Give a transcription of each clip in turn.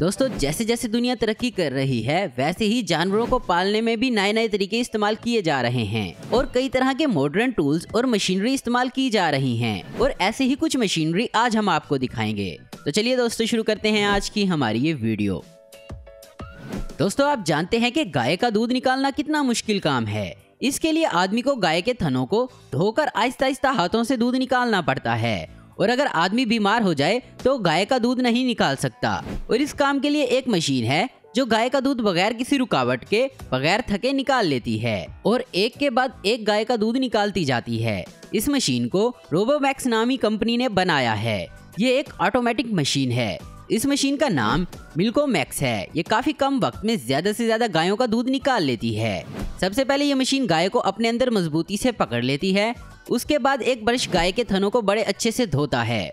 दोस्तों, जैसे जैसे दुनिया तरक्की कर रही है, वैसे ही जानवरों को पालने में भी नए नए तरीके इस्तेमाल किए जा रहे हैं। और कई तरह के मॉडर्न टूल्स और मशीनरी इस्तेमाल की जा रही हैं। और ऐसे ही कुछ मशीनरी आज हम आपको दिखाएँगे। तो चलिए दोस्तों, शुरू करते हैं आज की हमारी ये वीडियो। दोस्तों, आप जानते हैं कि गाय का दूध निकालना कितना मुश्किल काम है। इसके लिए आदमी को गाय के थनों को धोकर आहिस्ता आहिस्ता हाथों से दूध निकालना पड़ता है। और अगर आदमी बीमार हो जाए तो गाय का दूध नहीं निकाल सकता। और इस काम के लिए एक मशीन है, जो गाय का दूध बगैर किसी रुकावट के, बगैर थके निकाल लेती है। और एक के बाद एक गाय का दूध निकालती जाती है। इस मशीन को रोबोमैक्स नामी कंपनी ने बनाया है। ये एक ऑटोमेटिक मशीन है। इस मशीन का नाम मिल्को मैक्स है। ये काफ़ी कम वक्त में ज़्यादा से ज़्यादा गायों का दूध निकाल लेती है। सबसे पहले ये मशीन गाय को अपने अंदर मजबूती से पकड़ लेती है। उसके बाद एक ब्रश गाय के थनों को बड़े अच्छे से धोता है।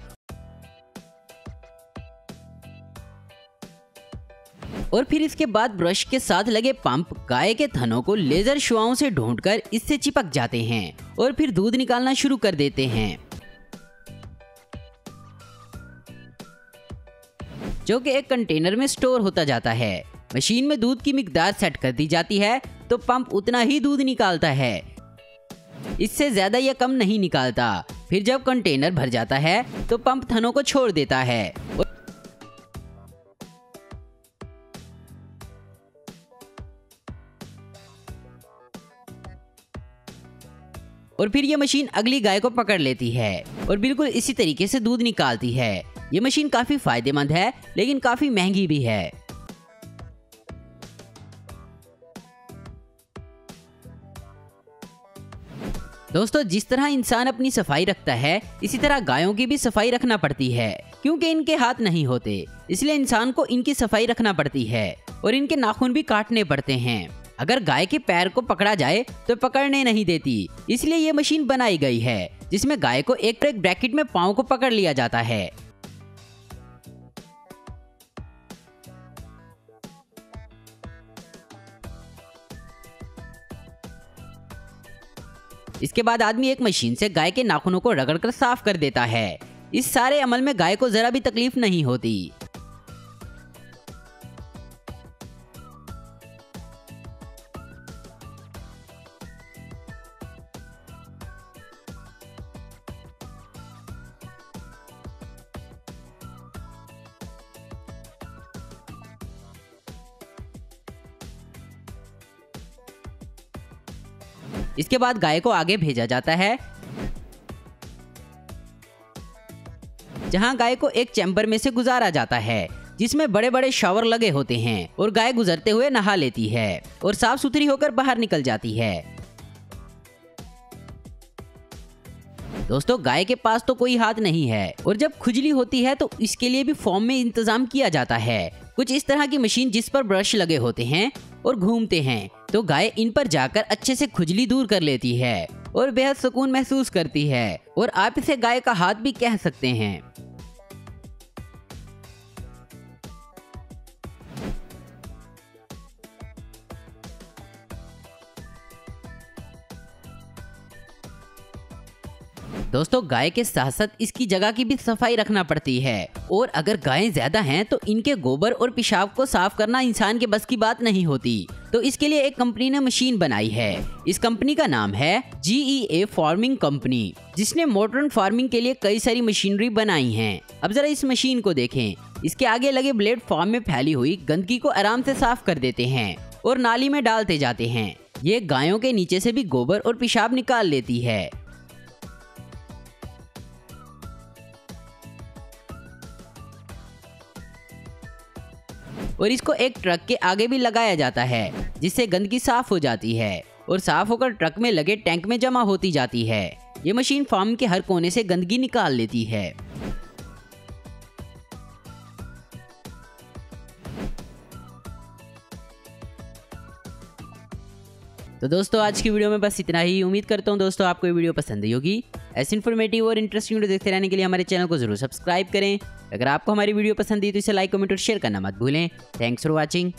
और फिर इसके बाद ब्रश के साथ लगे पंप गाय के थनों को लेजर शुआओं से ढूंढकर इससे चिपक जाते हैं और फिर दूध निकालना शुरू कर देते हैं। जो कि एक कंटेनर में स्टोर होता जाता है। मशीन में दूध की मिकदार सेट कर दी जाती है तो पंप उतना ही दूध निकालता है। इससे ज़्यादा या कम नहीं निकालता। फिर जब कंटेनर भर जाता है तो पंप थनों को छोड़ देता है। और फिर ये मशीन अगली गाय को पकड़ लेती है और बिल्कुल इसी तरीके से दूध निकालती है। ये मशीन काफ़ी फ़ायदेमंद है, लेकिन काफ़ी महँगी भी है। दोस्तों, जिस तरह इंसान अपनी सफ़ाई रखता है, इसी तरह गायों की भी सफ़ाई रखना पड़ती है, क्योंकि इनके हाथ नहीं होते, इसलिए इंसान को इनकी सफ़ाई रखना पड़ती है, और इनके नाखून भी काटने पड़ते हैं। अगर गाय के पैर को पकड़ा जाए तो पकड़ने नहीं देती, इसलिए ये मशीन बनाई गई है, जिसमें गाय को एक ब्रैकेट में पाँव को पकड़ लिया जाता है। इसके बाद आदमी एक मशीन से गाय के नाखूनों को रगड़कर साफ़ कर देता है। इस सारे अमल में गाय को जरा भी तकलीफ़ नहीं होती। इसके बाद गाय को आगे भेजा जाता है। जहाँ गाय को एक चैम्बर में से गुजारा जाता है, जिसमें बड़े बड़े शावर लगे होते हैं और गाय गुजरते हुए नहा लेती है और साफ़ सुथरी होकर बाहर निकल जाती है। दोस्तों, गाय के पास तो कोई हाथ नहीं है और जब खुजली होती है तो इसके लिए भी फॉर्म में इंतज़ाम किया जाता है। कुछ इस तरह की मशीन जिस पर ब्रश लगे होते हैं और घूमते हैं। तो गाय इन पर जाकर अच्छे से खुजली दूर कर लेती है और बेहद सुकून महसूस करती है और आप इसे गाय का हाथ भी कह सकते हैं। दोस्तों, गाय के साथ साथ इसकी जगह की भी सफ़ाई रखना पड़ती है। और अगर गायें ज़्यादा हैं तो इनके गोबर और पेशाब को साफ़ करना इंसान के बस की बात नहीं होती। तो इसके लिए एक कंपनी ने मशीन बनाई है। इस कंपनी का नाम है जीई फ़ार्मिंग कंपनी जिसने मॉडर्न फ़ार्मिंग के लिए कई सारी मशीनरी बनाई है। अब जरा इस मशीन को देखें। इसके आगे लगे ब्लेड फार्म में फैली हुई गंदगी को आराम से साफ़ कर देते हैं और नाली में डालते जाते हैं। ये गायों के नीचे से भी गोबर और पेशाब निकाल लेती है। और इसको एक ट्रक के आगे भी लगाया जाता है, जिससे गंदगी साफ़ हो जाती है और साफ़ होकर ट्रक में लगे टैंक में जमा होती जाती है। ये मशीन फार्म के हर कोने से गंदगी निकाल लेती है। तो दोस्तों, आज की वीडियो में बस इतना ही। उम्मीद करता हूँ दोस्तों, आपको ये वीडियो पसंद आई होगी। ऐसी इन्फॉर्मेटिव और इंटरेस्टिंग वीडियो देखते रहने के लिए हमारे चैनल को ज़रूर सब्सक्राइब करें। अगर आपको हमारी वीडियो पसंद है तो इसे लाइक कमेंट और शेयर करना मत भूलें। Thanks for watching